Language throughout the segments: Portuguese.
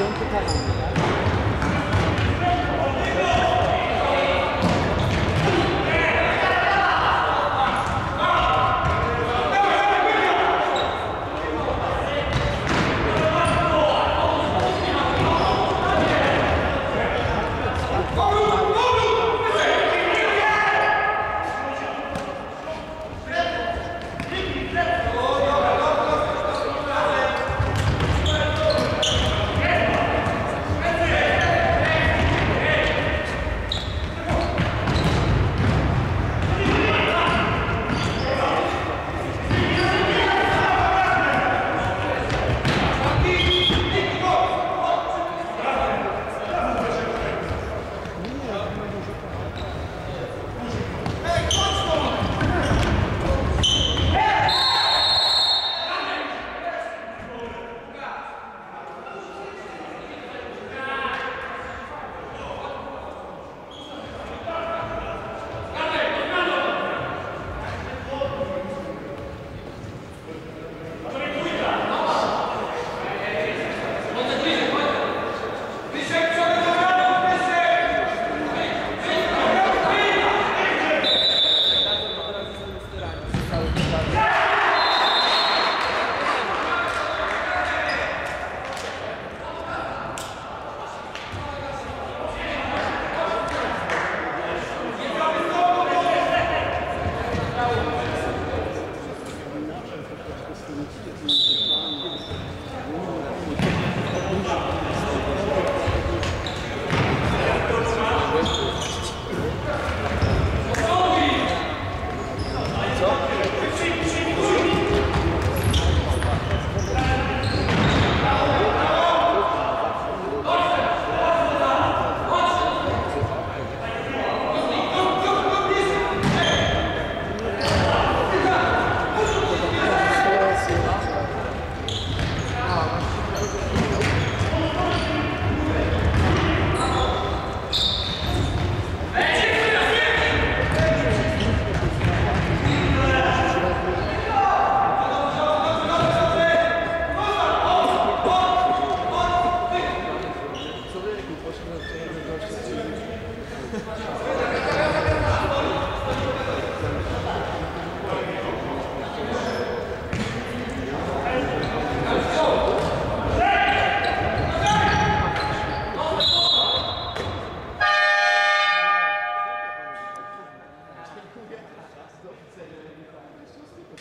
campo caramba, tá?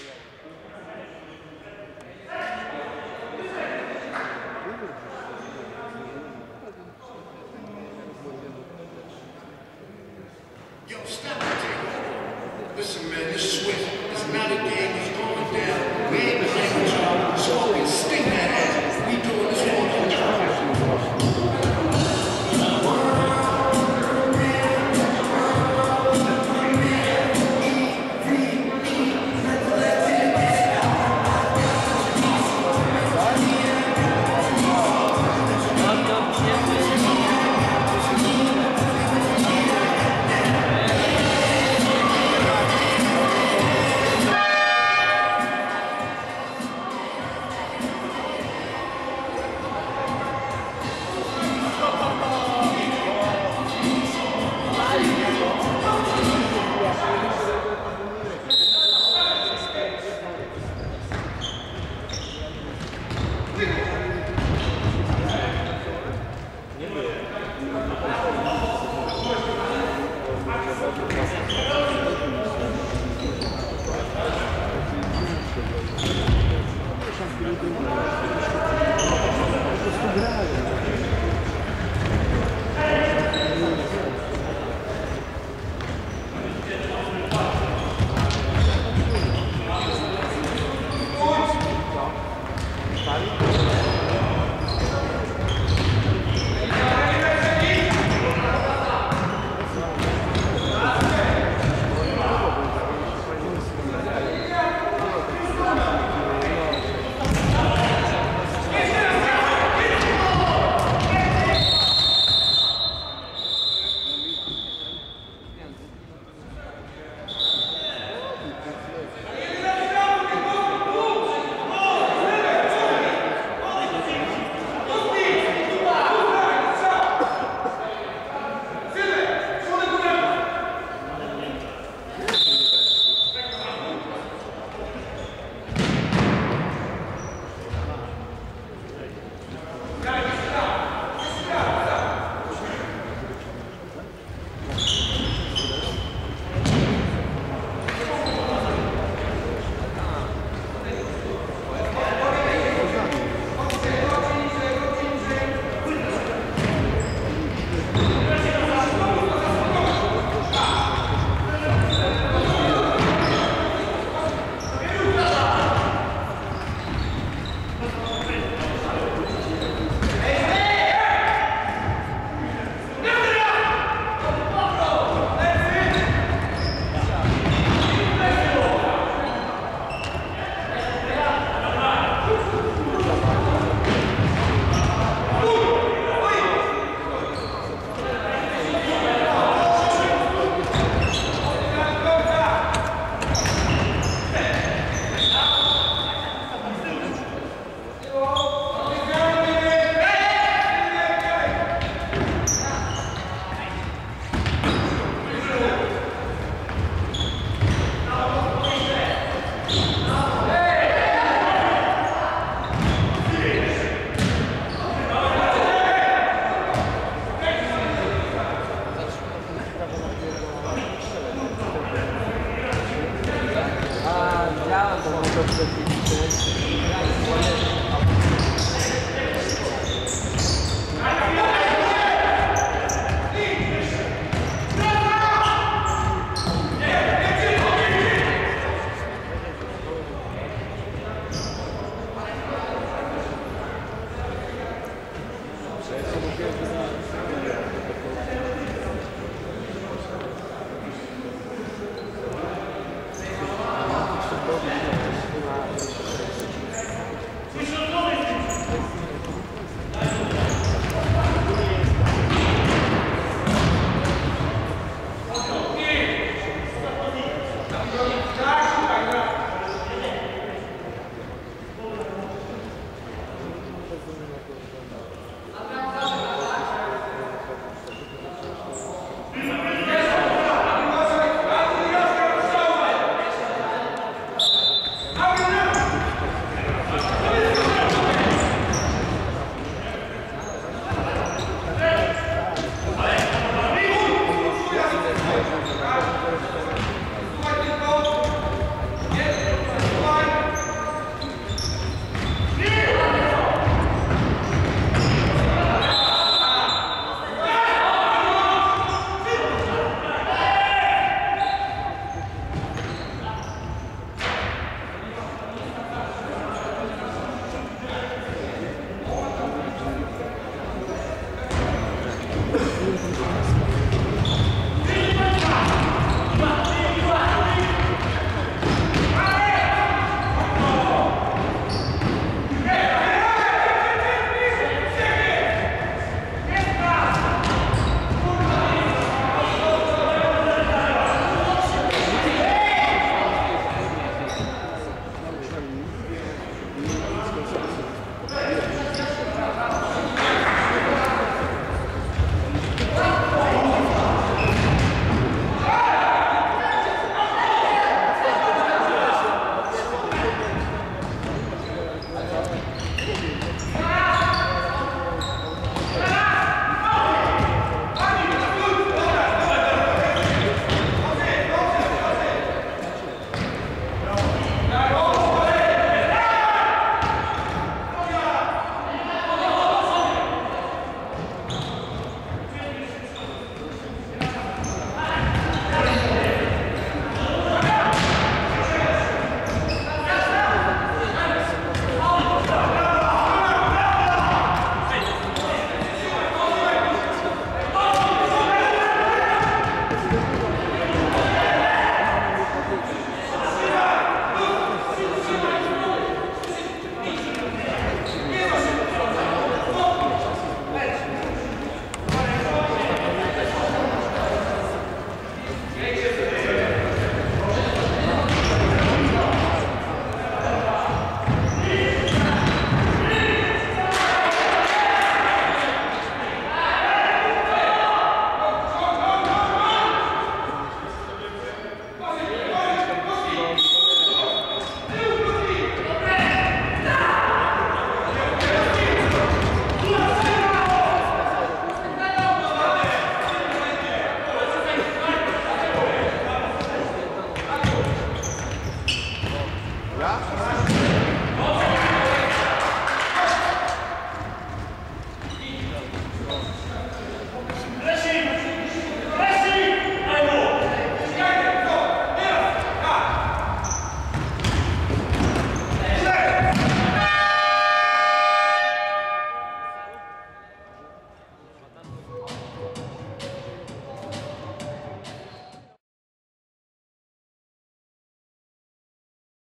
Yeah.